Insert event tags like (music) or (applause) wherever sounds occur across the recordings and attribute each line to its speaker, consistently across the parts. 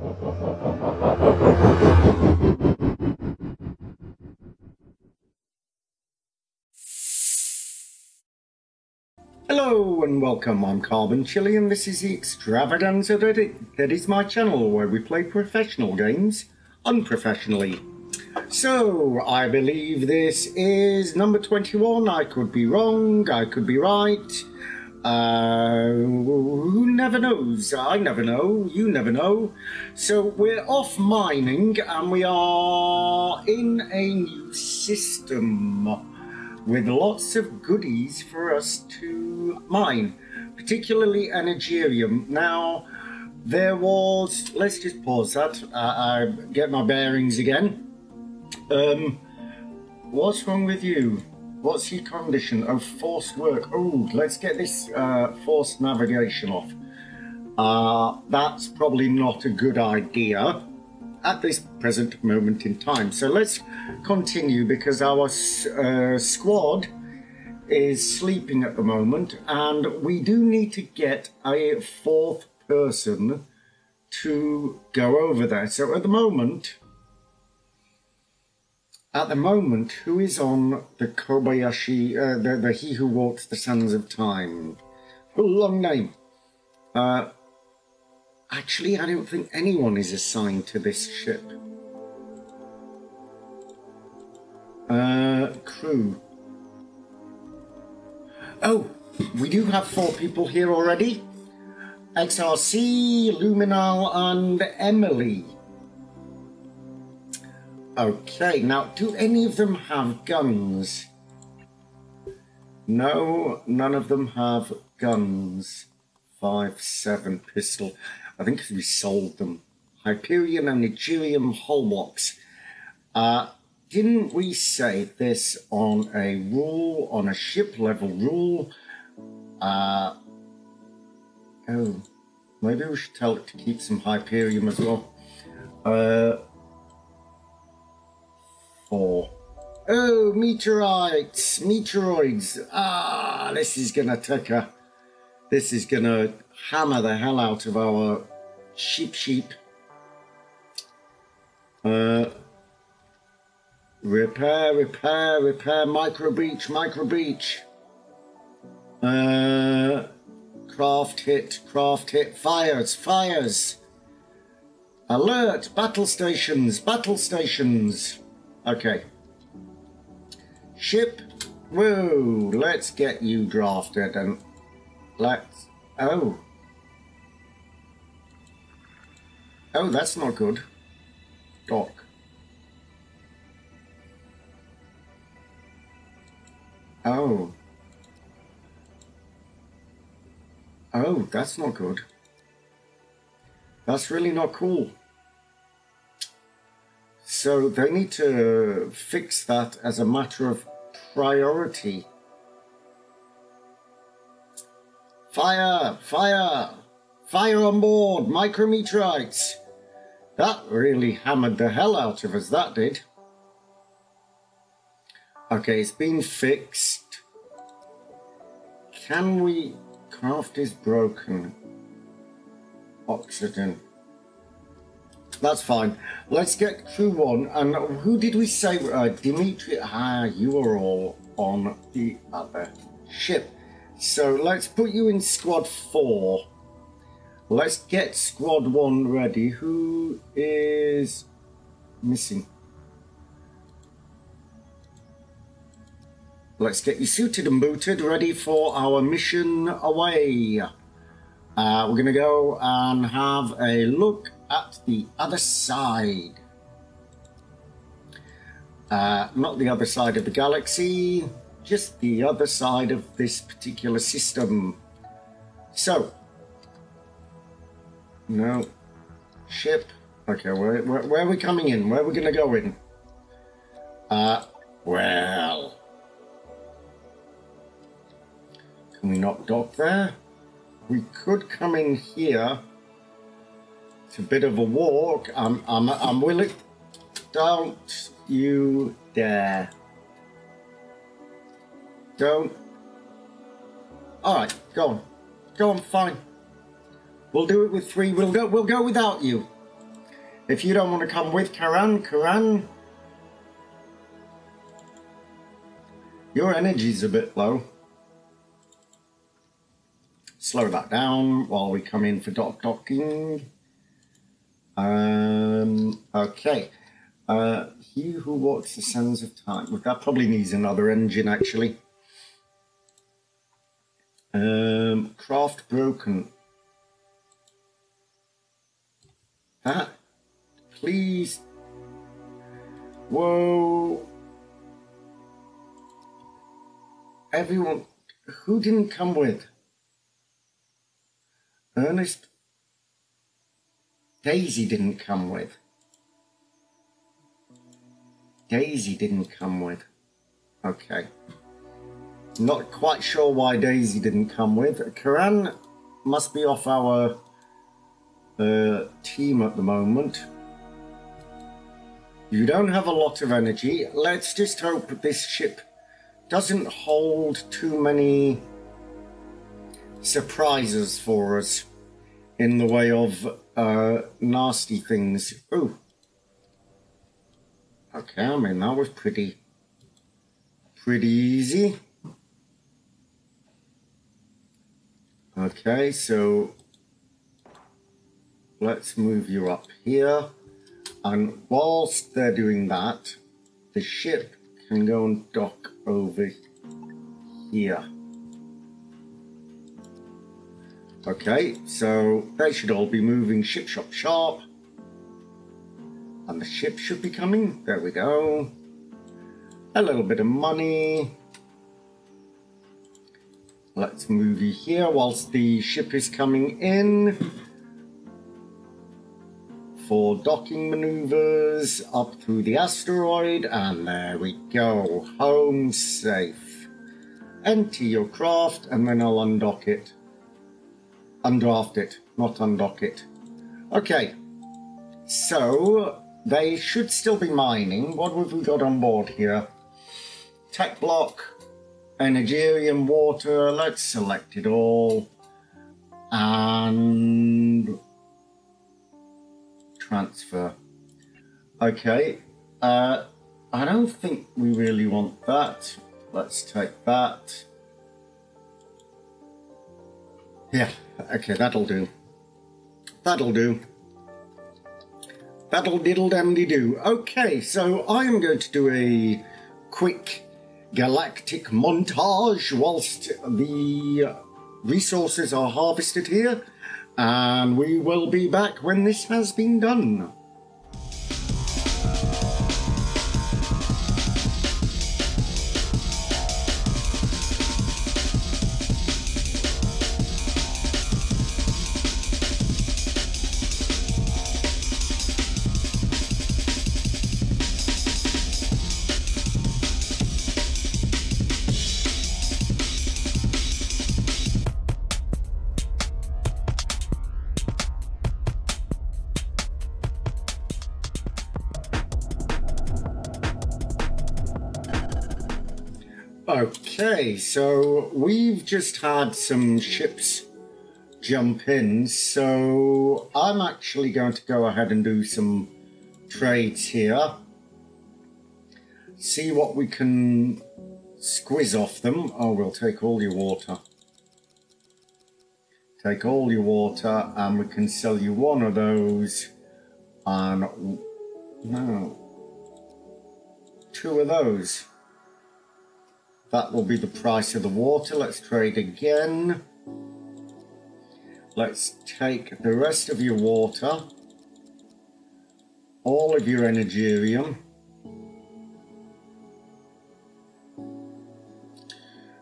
Speaker 1: Hello and welcome, I'm Carbon Chilli and this is the extravaganza that, is my channel where we play professional games unprofessionally. So, I believe this is number 21, I could be wrong, I could be right. Uh, who never knows? I never know, you never know. So we're off mining and we are in a new system with lots of goodies for us to mine, particularly Energium. Now, there was, let's just pause that, uh, I get my bearings again. Um, what's wrong with you? What's your condition? Oh, forced work. Oh, let's get this uh, forced navigation off. Uh, that's probably not a good idea at this present moment in time. So let's continue because our uh, squad is sleeping at the moment and we do need to get a fourth person to go over there. So at the moment, at the moment, who is on the Kobayashi, uh, the, the He Who Walks the Sands of Time? A long name. Uh, Actually, I don't think anyone is assigned to this ship. Uh, crew. Oh, we do have four people here already. XRC, Luminal, and Emily. Okay, now, do any of them have guns? No, none of them have guns. Five, seven pistol. I think we sold them. Hyperium and Energium Holbox. Uh, didn't we say this on a rule, on a ship level rule? Uh, oh, maybe we should tell it to keep some Hyperium as well. Uh, Oh, meteorites, meteoroids. Ah, this is gonna take a, this is gonna hammer the hell out of our sheep sheep. Uh, repair, repair, repair, micro breach, micro breach. Uh, craft hit, craft hit, fires, fires. Alert, battle stations, battle stations. Okay. Ship, whoa, let's get you drafted and let's, oh. Oh, that's not good. Dock. Oh. Oh, that's not good. That's really not cool. So they need to fix that as a matter of priority. Fire! Fire! Fire on board! Micrometeorites! That really hammered the hell out of us, that did. Okay, it's been fixed. Can we... Craft is broken. Oxygen. That's fine. Let's get crew one. And who did we say? Uh, Dimitri. Ah, you are all on the other ship. So let's put you in squad four. Let's get squad one ready. Who is missing? Let's get you suited and booted, ready for our mission away. Uh, we're going to go and have a look at the other side. Uh, not the other side of the galaxy, just the other side of this particular system. So, no. Ship. Okay, where, where, where, are we coming in? Where are we going to go in? Uh, well. Can we not dock there? We could come in here. It's a bit of a walk. I'm, I'm, I'm willing. Don't you dare. Don't. Alright, go on. Go on, fine. We'll do it with three. We'll go. We'll go without you. If you don't want to come with Karan, Karan, your energy's a bit low. Slow that down while we come in for dock docking. Um, okay. Uh, he who walks the sands of time. That probably needs another engine, actually. Um, craft broken. That, please. Whoa. Everyone, who didn't come with? Ernest Daisy didn't come with. Daisy didn't come with. Okay. Not quite sure why Daisy didn't come with. Karan must be off our uh, team at the moment. You don't have a lot of energy. Let's just hope this ship doesn't hold too many surprises for us in the way of uh, nasty things. Oh. Okay, I mean, that was pretty, pretty easy. Okay, so let's move you up here. And whilst they're doing that, the ship can go and dock over here. Okay, so they should all be moving ship shop sharp. And the ship should be coming. There we go. A little bit of money. Let's move you here whilst the ship is coming in. For docking maneuvers up through the asteroid. And there we go. Home safe. Enter your craft and then I'll undock it. Undraft it, not undock it. Okay, so they should still be mining. What have we got on board here? Tech block, Energium water. Let's select it all. And transfer. Okay, uh, I don't think we really want that. Let's take that. Yeah, okay, that'll do. That'll do. That'll diddle do. Okay, so I am going to do a quick galactic montage whilst the resources are harvested here, and we will be back when this has been done. So we've just had some ships jump in, so I'm actually going to go ahead and do some trades here. See what we can squeeze off them. Oh, we'll take all your water. Take all your water and we can sell you one of those and no, two of those. That will be the price of the water. Let's trade again. Let's take the rest of your water, all of your energium.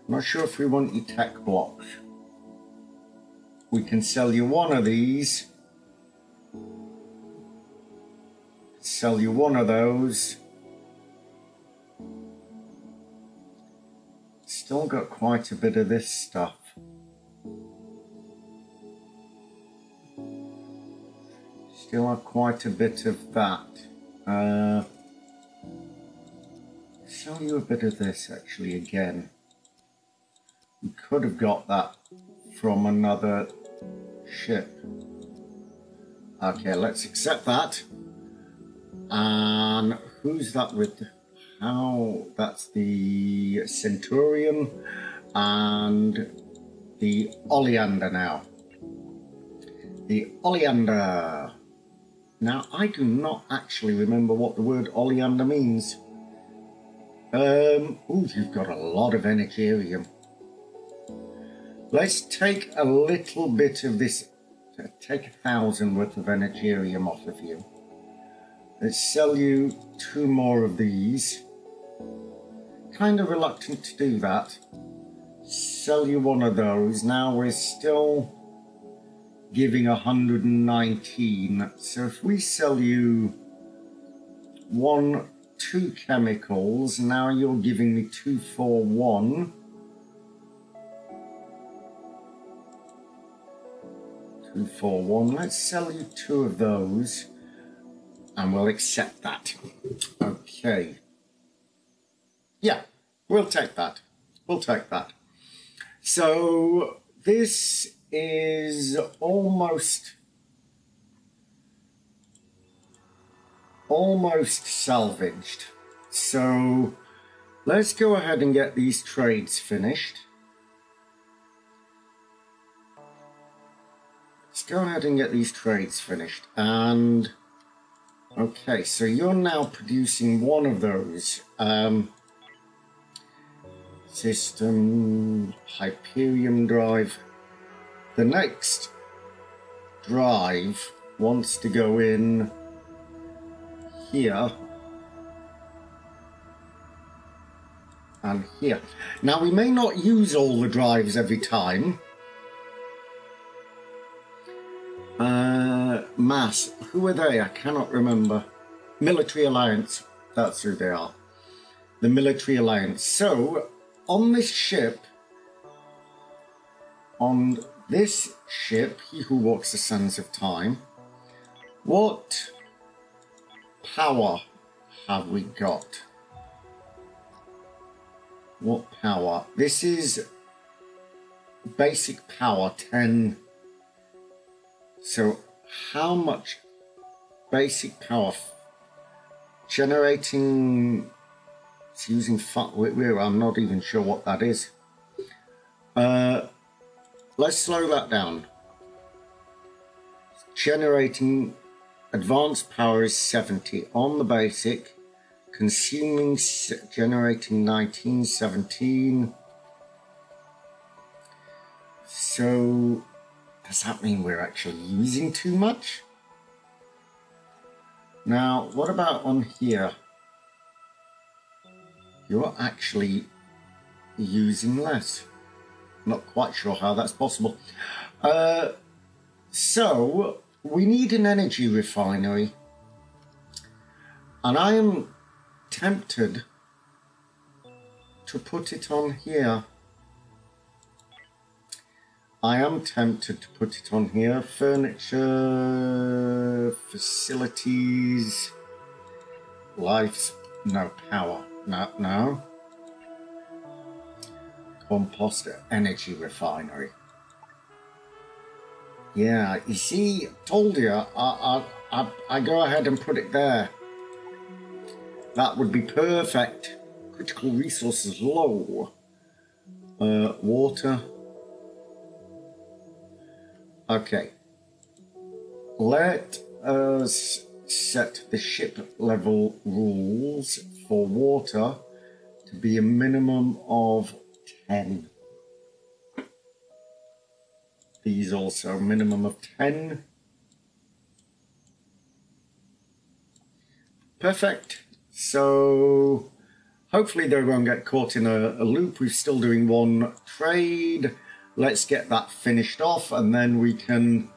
Speaker 1: Not sure if we want your tech blocks. We can sell you one of these. Sell you one of those. Still got quite a bit of this stuff. Still have quite a bit of that. Uh, show you a bit of this actually again. We could have got that from another ship. Okay, let's accept that. And who's that with? How? That's the Centurion and the Oleander now. The Oleander. Now, I do not actually remember what the word oleander means. Um, ooh, you've got a lot of Energium. Let's take a little bit of this, take a thousand worth of Energium off of you. Let's sell you two more of these. Kind of reluctant to do that. Sell you one of those. Now we're still giving 119. So if we sell you one, two chemicals, now you're giving me two, four, one. Two, four, one. Let's sell you two of those and we'll accept that. Okay. Yeah, we'll take that. We'll take that. So this is almost almost salvaged. So let's go ahead and get these trades finished. Let's go ahead and get these trades finished. And okay, so you're now producing one of those. Um, system Hyperium drive the next drive wants to go in here and here. Now we may not use all the drives every time. Uh, mass, who are they? I cannot remember. Military Alliance, that's who they are. The Military Alliance. So, on this ship, on this ship, he who walks the sands of time, what power have we got? What power? This is basic power 10. So how much basic power generating it's using I'm not even sure what that is. Uh, Let's slow that down. Generating advanced power is 70 on the basic. Consuming, generating 1917. So, does that mean we're actually using too much? Now, what about on here? You're actually using less. Not quite sure how that's possible. Uh, so, we need an energy refinery. And I am tempted to put it on here. I am tempted to put it on here. Furniture, facilities, life's no power. No, no compost energy refinery. Yeah, you see, told you, I, I, I, I go ahead and put it there. That would be perfect. Critical resources low. Uh, water. Okay. Let us set the ship level rules for water to be a minimum of 10. These also a minimum of 10. Perfect. So hopefully they won't get caught in a, a loop. We're still doing one trade. Let's get that finished off and then we can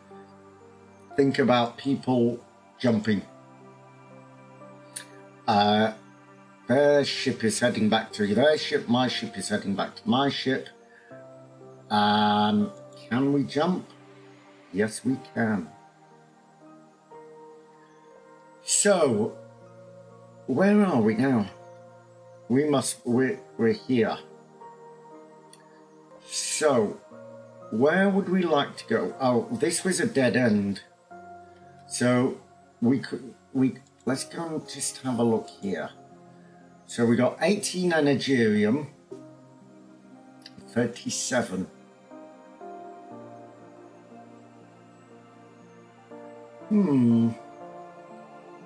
Speaker 1: think about people jumping. Uh, their ship is heading back to their ship. My ship is heading back to my ship. Um, can we jump? Yes, we can. So, where are we now? We must, we're, we're here. So, where would we like to go? Oh, this was a dead end. So, we could, we let's go and just have a look here. So we got 18 Energium, 37. Hmm.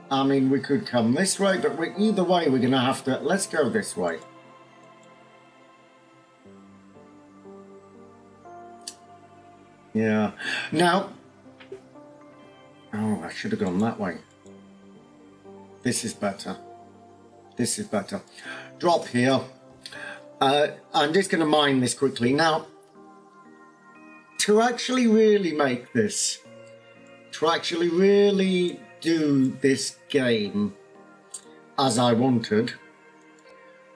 Speaker 1: I mean, we could come this way, but we, either way, we're going to have to... Let's go this way. Yeah. Now... Oh, I should have gone that way. This is better. This is better. Drop here. Uh, I'm just going to mine this quickly. Now, to actually really make this, to actually really do this game as I wanted,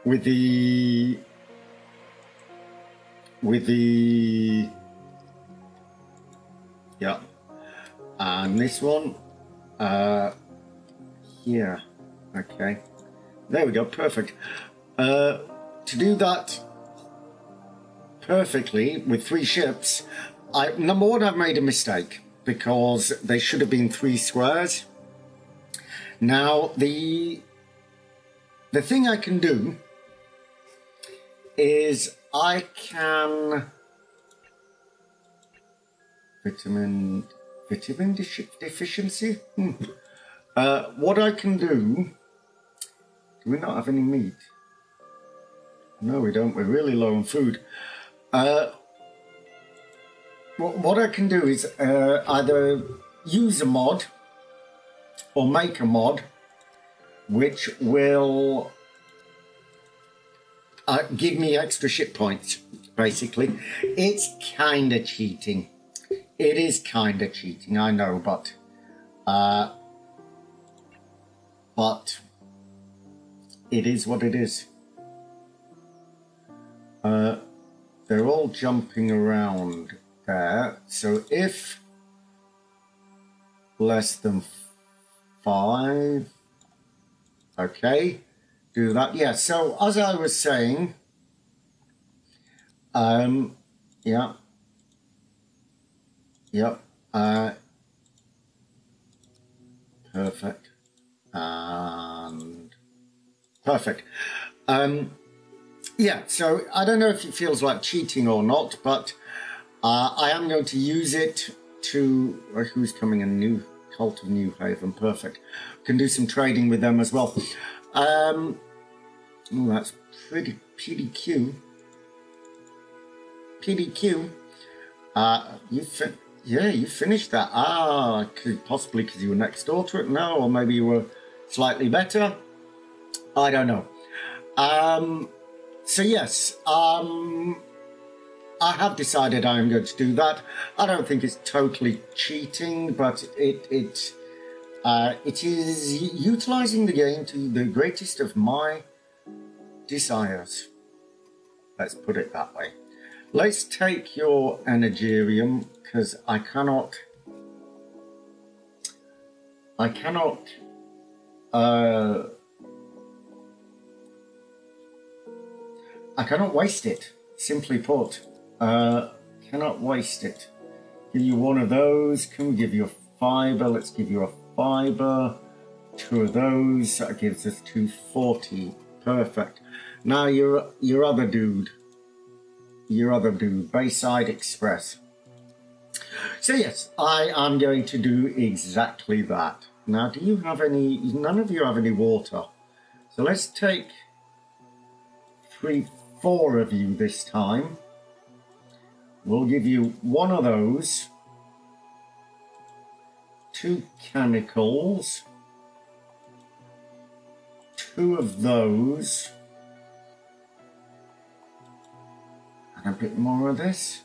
Speaker 1: with the, with the, yeah, and this one, uh, here, okay. There we go, perfect. Uh, to do that perfectly with three ships, I, number one, I've made a mistake because they should have been three squares. Now, the the thing I can do is I can vitamin vitamin deficiency. Hmm. Uh, what I can do do we not have any meat? No, we don't. We're really low on food. Uh, what, I can do is uh, either use a mod or make a mod which will uh, give me extra ship points, basically. It's kind of cheating. It is kind of cheating, I know, but... Uh, but it is what it is. Uh, they're all jumping around there. So if less than five, okay, do that. Yeah, so as I was saying, um, yeah, yep, uh, perfect. And Perfect. Um, yeah, so I don't know if it feels like cheating or not, but uh, I am going to use it to. Uh, who's coming in? New Cult of New Haven. Perfect. Can do some trading with them as well. Um, oh, that's pretty PDQ. PDQ. Uh, you yeah, you finished that. Ah, possibly because you were next door to it. No, or maybe you were slightly better. I don't know. Um, so yes, um, I have decided I am going to do that. I don't think it's totally cheating, but it it uh, it is utilizing the game to the greatest of my desires. Let's put it that way. Let's take your Energium because I cannot. I cannot. Uh, I cannot waste it, simply put. Uh, cannot waste it. Give you one of those. Can we give you a fiber? Let's give you a fiber. Two of those. That gives us 240. Perfect. Now your your other dude. Your other dude. Bayside Express. So yes, I am going to do exactly that. Now, do you have any... None of you have any water. So let's take three four of you this time. We'll give you one of those, two chemicals, two of those, and a bit more of this.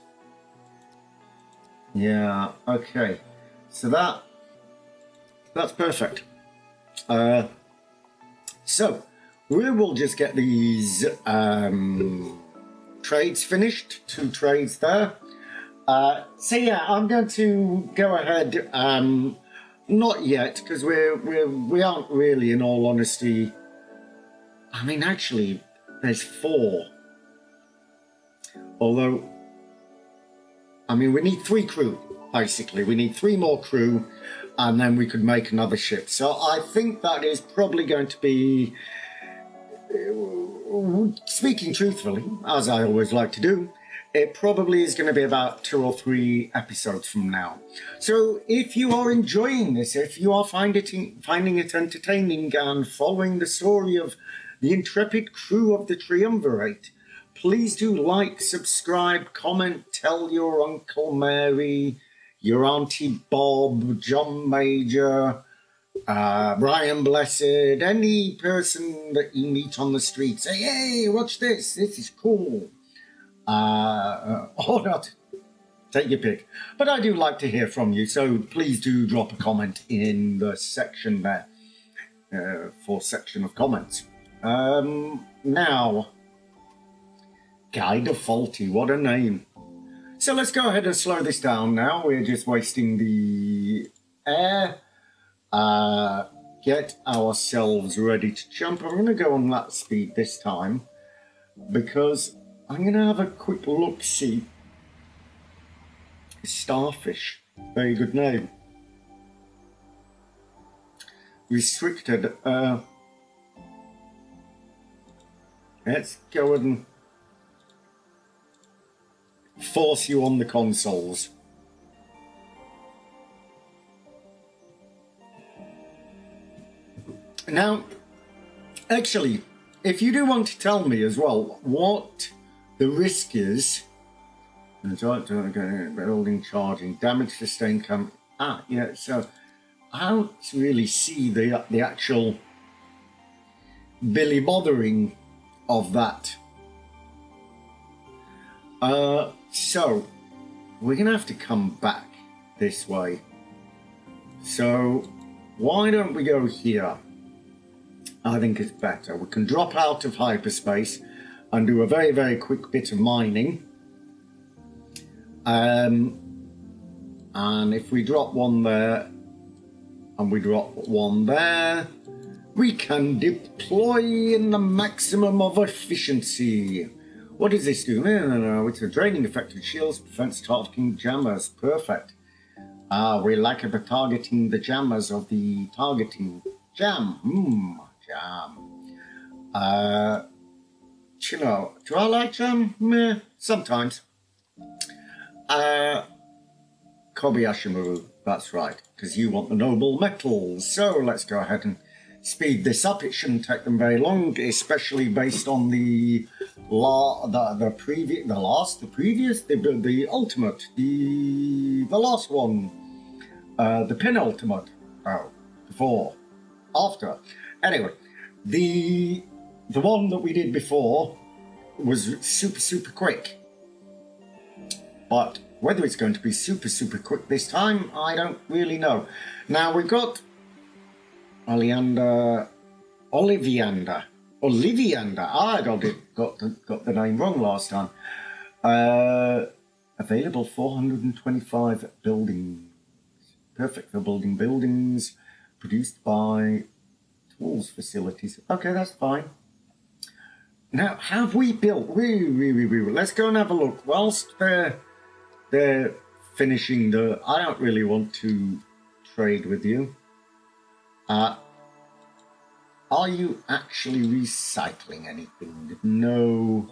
Speaker 1: Yeah, okay. So that that's perfect. Uh, so we will just get these um, trades finished. Two trades there. Uh, so yeah, I'm going to go ahead. Um, not yet, because we're we're we aren't really, in all honesty. I mean, actually, there's four. Although, I mean, we need three crew. Basically, we need three more crew. and then we could make another ship. So I think that is probably going to be, Uh, speaking truthfully, as I always like to do, it probably is going to be about two or three episodes from now. So if you are enjoying this, if you are find it, finding it entertaining and following the story of the intrepid crew of the Triumvirate, please do like, subscribe, comment, tell your Uncle Mary, your Auntie Bob, John Major, uh, Brian Blessed, any person that you meet on the street, say, hey, watch this, this is cool uh, or not. Take your pick. But I do like to hear from you, so please do drop a comment in the section there uh, for section of comments. Um, now, Guy Faulty, what a name. So let's go ahead and slow this down now. We're just wasting the air. Uh, get ourselves ready to jump. I'm going to go on that speed this time because I'm going to have a quick look see. Starfish. Very good name. Restricted. Uh, let's go and force you on the consoles. Now, actually, if you do want to tell me as well what the risk is, building charging, damage sustained come. Ah, yeah, so I don't really see the, the actual Billy bothering of that. Uh, so, we're going to have to come back this way. So, why don't we go here? I think it's better. We can drop out of hyperspace and do a very, very quick bit of mining. Um, and if we drop one there and we drop one there, we can deploy in the maximum of efficiency. What does this do? No, no, no, it's a draining effect. It shields, prevents targeting jammers. Perfect. Ah, we like the targeting the jammers of the targeting jam. Hmm, jam. Uh, you know, do I like them? Meh, sometimes. Uh, Kobayashi Maru, that's right, because you want the noble metals. So let's go ahead and speed this up. It shouldn't take them very long, especially based on the la the the previous the last the previous the the ultimate the the last one uh the penultimate oh before after anyway the the one that we did before was super, super quick. But whether it's going to be super, super quick this time, I don't really know. Now we've got Oleander, Oliviander, Oliviander. I got it, got the, got the name wrong last time. Uh, available 425 buildings. Perfect for building buildings. Produced by Tools Facilities. Okay, that's fine. Now, have we built? We, we, we, we, let's go and have a look. Whilst they're, they're finishing the, I don't really want to trade with you. Uh, are you actually recycling anything? No.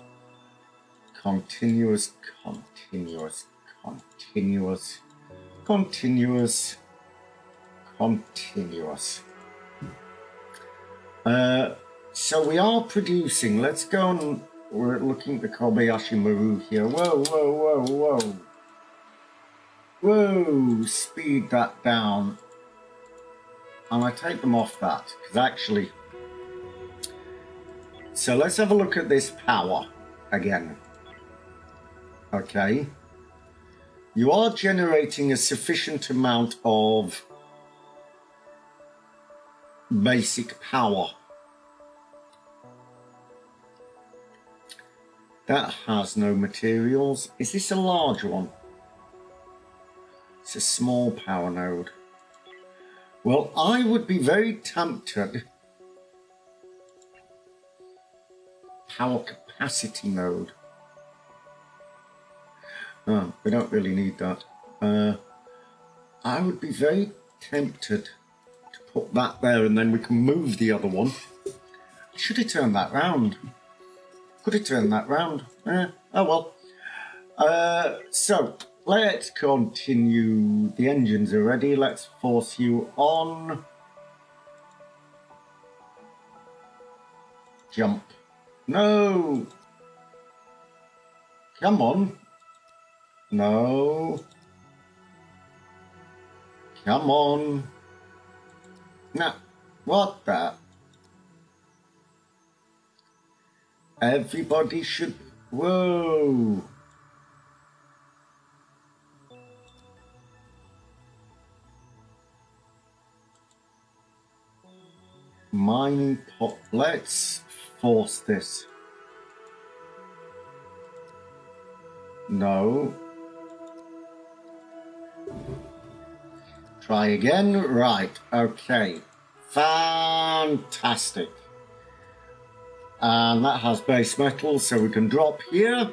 Speaker 1: Continuous, continuous, continuous, continuous, continuous. Uh, so we are producing. Let's go and we're looking at the Kobayashi Maru here. Whoa, whoa, whoa, whoa. Whoa, speed that down. And I take them off that, because actually... So let's have a look at this power again. Okay. You are generating a sufficient amount of basic power That has no materials. Is this a large one? It's a small power node. Well, I would be very tempted. Power capacity node. Oh, we don't really need that. Uh, I would be very tempted put that there and then we can move the other one. Should have turned that round. Could have turned that round. Eh, oh well. Uh, so, let's continue. The engines are ready. Let's force you on. Jump. No! Come on. No. Come on. Now, what the? Everybody should. Whoa. Mining pot. Let's force this. No. Try again. Right. Okay. Fantastic. And that has base metal, so we can drop here.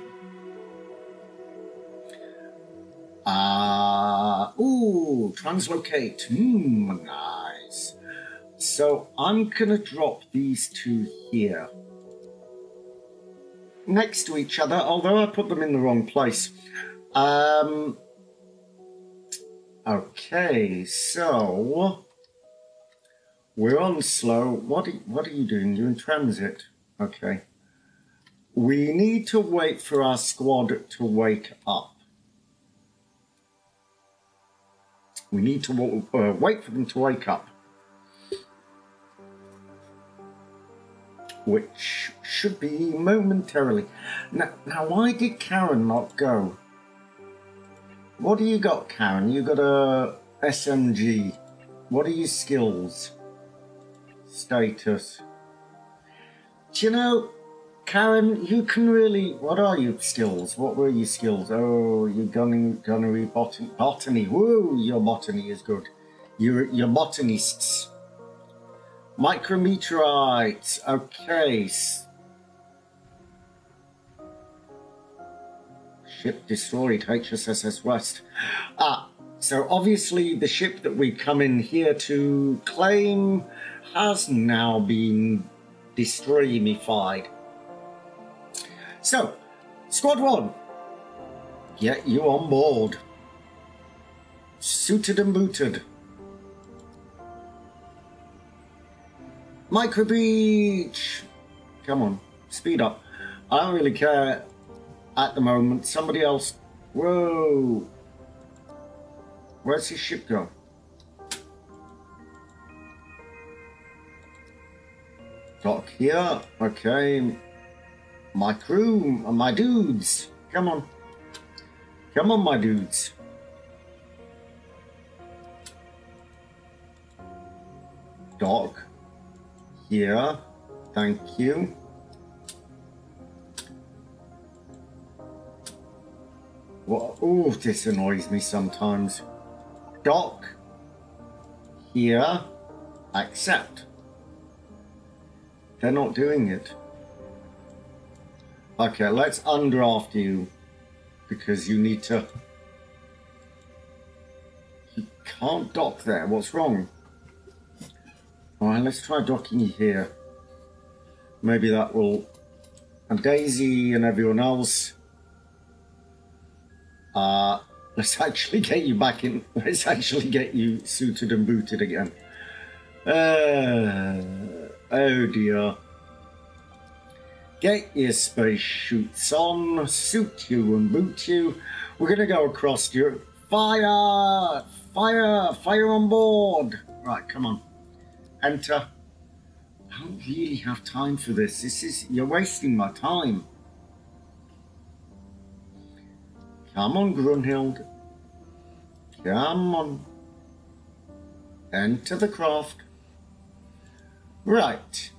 Speaker 1: Uh, ooh, translocate. Hmm, nice. So I'm going to drop these two here. Next to each other, although I put them in the wrong place. Um, okay, so we're on slow. What are, what are you doing? You're in transit. Okay. We need to wait for our squad to wake up. We need to uh, wait for them to wake up. Which should be momentarily. Now, now why did Karen not go? What do you got, Karen? You got a SMG. What are your skills? Status. Do you know, Karen, you can really. What are your skills? What were your skills? Oh, you're gunnery, gunnery botany. Botany. Woo, your botany is good. You're, you're botanists. Micrometeorites. Okay. Ship destroyed. HSS West. Ah, so obviously the ship that we come in here to claim has now been destroymified. So, Squad 1, get you on board. Suited and booted. Micro Breach! Come on, speed up. I don't really care at the moment. Somebody else. Whoa! Where's his ship go? Dock here. Okay. My crew, and my dudes. Come on. Come on, my dudes. Dock here. Thank you. Oh, this annoys me sometimes. Dock here. Accept. They're not doing it. Okay, let's undraft you because you need to. You can't dock there. What's wrong? Alright, let's try docking here. Maybe that will. And Daisy and everyone else. Uh, let's actually get you back in. Let's actually get you suited and booted again. Uh, Oh dear. Get your space shoots on, suit you and boot you. We're gonna go across your fire, fire, fire on board. Right, come on, enter. I don't really have time for this. This is you're wasting my time. Come on, Grunhild. Come on. Enter the craft. Right.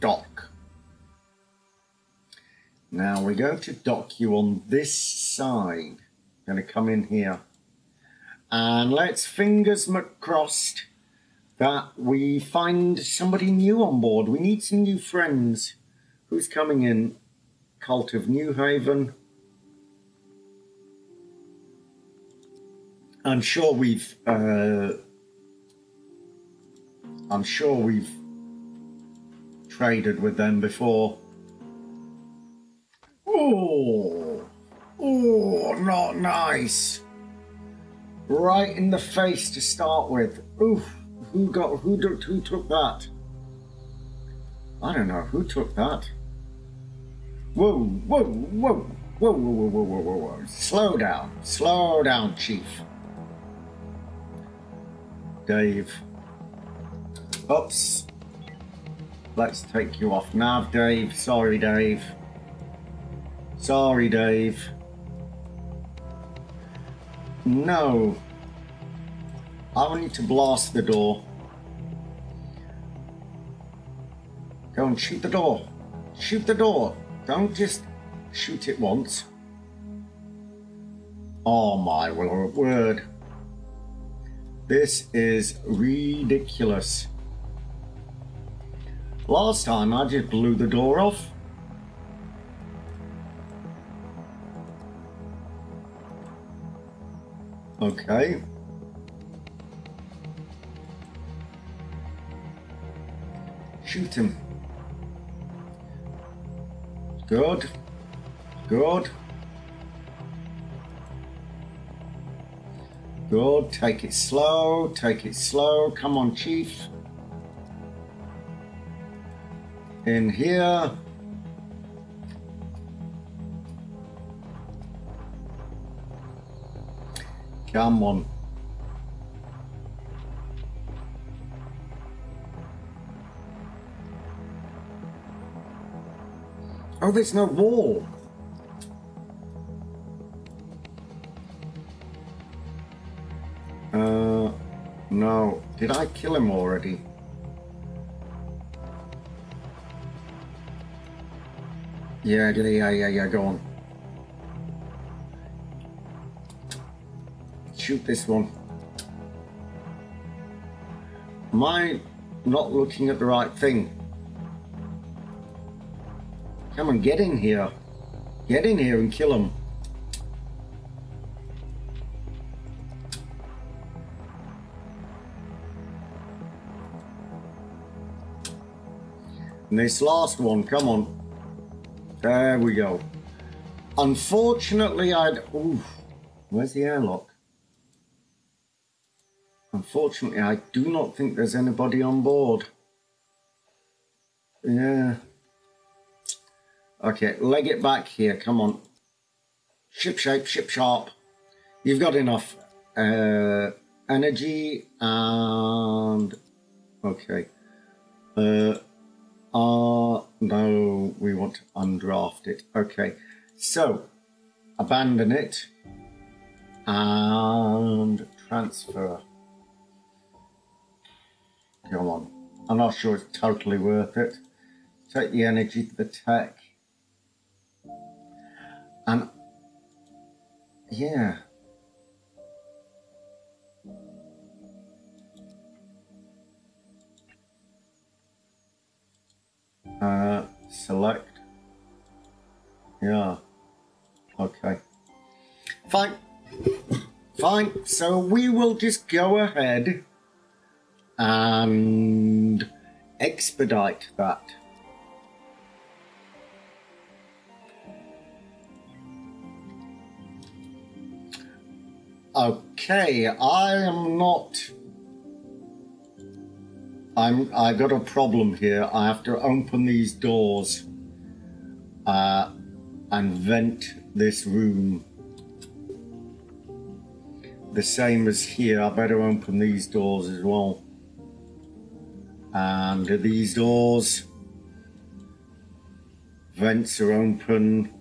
Speaker 1: Dock. Now we're going to dock you on this side. Going to come in here. And let's fingers crossed that we find somebody new on board. We need some new friends. Who's coming in? Cult of New Haven. I'm sure we've. Uh, I'm sure we've traded with them before. Oh, oh, not nice. Right in the face to start with. Oof. Who got? Who Who took that? I don't know. Who took that? Whoa, whoa. Whoa, whoa, whoa, whoa, whoa, whoa, whoa. Slow down. Slow down, Chief. Dave. Oops. Let's take you off nav, Dave. Sorry, Dave. Sorry, Dave. No. I want you to blast the door. Go and shoot the door. Shoot the door. Don't just shoot it once. Oh my word. This is ridiculous. Last time I just blew the door off. Okay. Shoot him. Good. Good. Good. Take it slow. Take it slow. Come on, Chief. In here. Come on. Oh, there's no wall. I kill him already? Yeah, yeah, yeah, yeah, go on. Shoot this one. Am I not looking at the right thing? Come on, get in here. Get in here and kill him. And this last one, come on. There we go. Unfortunately, I'd... Ooh, where's the airlock? Unfortunately, I do not think there's anybody on board. Yeah. Okay, leg it back here. Come on. Ship shape, ship sharp. You've got enough uh, energy and... Okay. Uh, uh, no, we want to undraft it. Okay, so abandon it and transfer. Come on. I'm not sure it's totally worth it. Take the energy to the tech. And yeah. Uh, select. Yeah. Okay. Fine. Fine. So we will just go ahead and expedite that. Okay, I am not. I'm. I got a problem here. I have to open these doors, uh, and vent this room. The same as here. I better open these doors as well. And these doors, vents are open.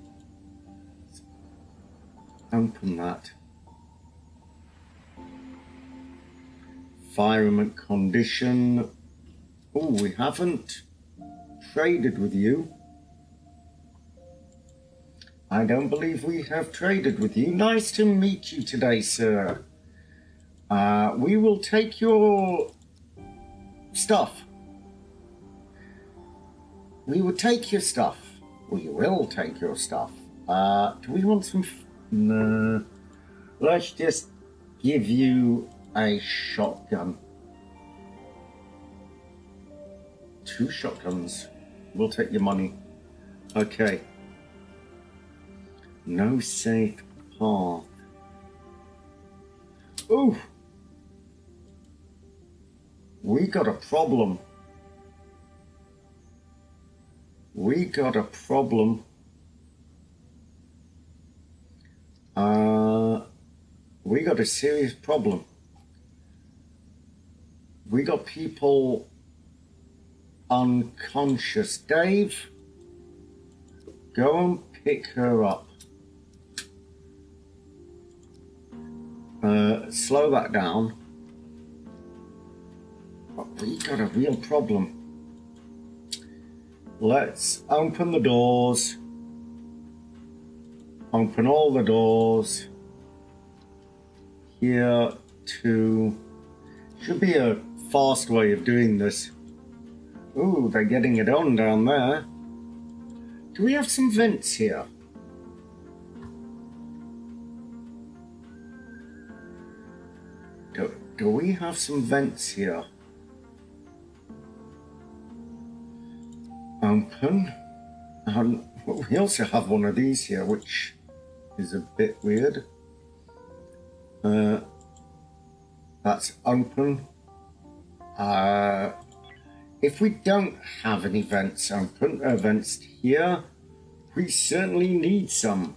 Speaker 1: Open that. environment condition. Oh, we haven't traded with you. I don't believe we have traded with you. Nice to meet you today, sir. Uh, we will take your stuff. We will take your stuff. We will take your stuff. Uh, do we want some... no. Let's just give you a shotgun. Two shotguns. We'll take your money. Okay. No safe path. Ooh. We got a problem. We got a problem. Uh, we got a serious problem. We got people unconscious. Dave, go and pick her up. Uh, slow that down. We got a real problem. Let's open the doors. Open all the doors. Here to... Should be a fast way of doing this. Ooh, they're getting it on down there. Do we have some vents here? Do, do we have some vents here? Open. Um, we also have one of these here, which is a bit weird. Uh, that's open. Uh, if we don't have any vents open, uh, vents here, we certainly need some.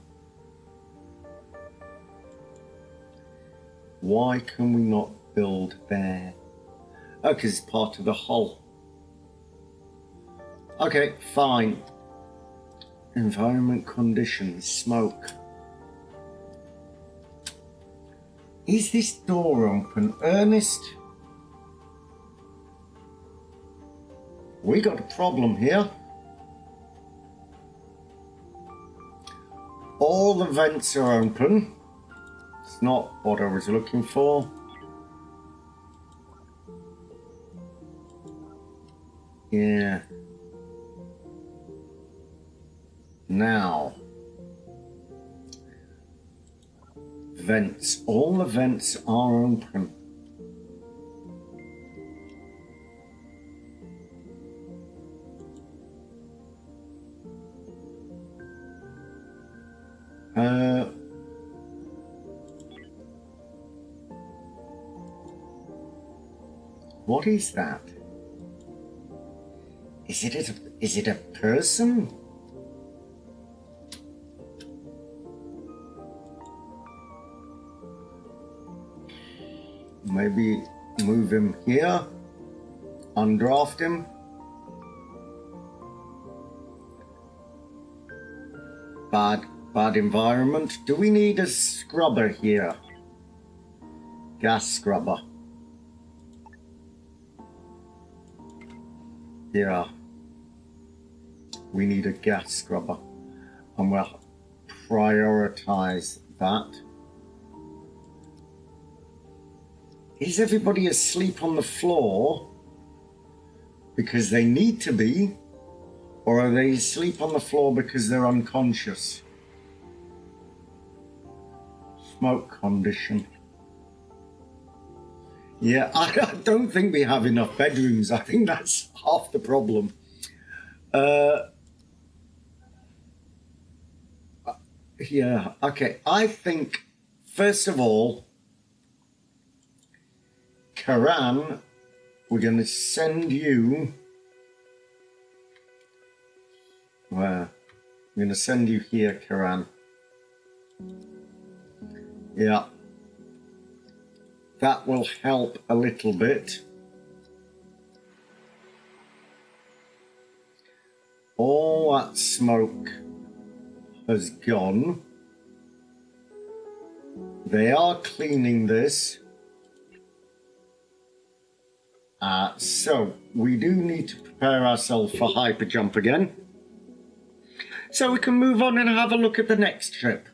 Speaker 1: Why can we not build there? Oh, because it's part of the hull. Okay, fine. Environment conditions, smoke. Is this door open? Ernest? We got a problem here. All the vents are open. It's not what I was looking for. Yeah. Now. Vents. All the vents are open. Uh, what is that? Is it a, is it a person? Maybe move him here, undraft him. Environment. Do we need a scrubber here? Gas scrubber. Yeah. We need a gas scrubber. And we'll prioritize that. Is everybody asleep on the floor because they need to be? Or are they asleep on the floor because they're unconscious? Smoke condition. Yeah, (laughs) I don't think we have enough bedrooms. I think that's half the problem. Uh, yeah, okay. I think, first of all, Karan, we're going to send you. Where? I'm going to send you here, Karan. Yeah. That will help a little bit. All that smoke has gone. They are cleaning this. Uh, so, we do need to prepare ourselves for hyper jump again. So we can move on and have a look at the next trip.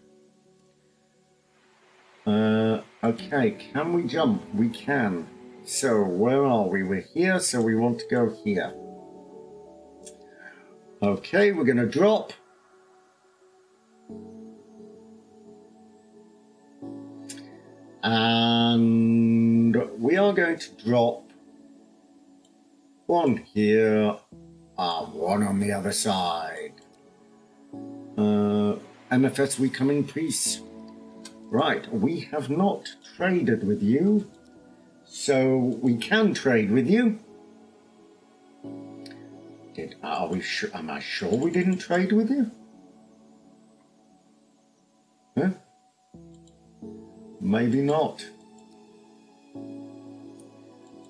Speaker 1: Uh, okay, can we jump? We can. So, where are we? We're here, so we want to go here. Okay, we're going to drop. And we are going to drop one here and one on the other side. Uh, MFS, we come in peace. Right, we have not traded with you, so we can trade with you. Did are we sure? Am I sure we didn't trade with you? Huh? Maybe not.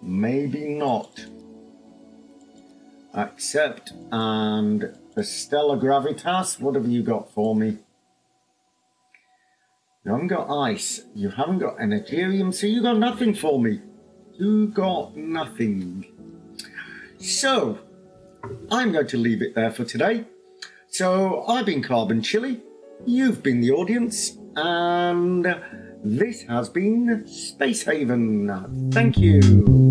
Speaker 1: Maybe not. Accept and the Stellar Gravitas. What have you got for me? You haven't got ice. You haven't got Energium, so you got nothing for me. You got nothing. So, I'm going to leave it there for today. So, I've been Carbon Chilli. You've been the audience. And this has been Space Haven. Thank you.